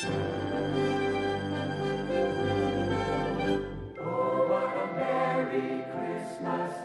Oh, what a Merry Christmas!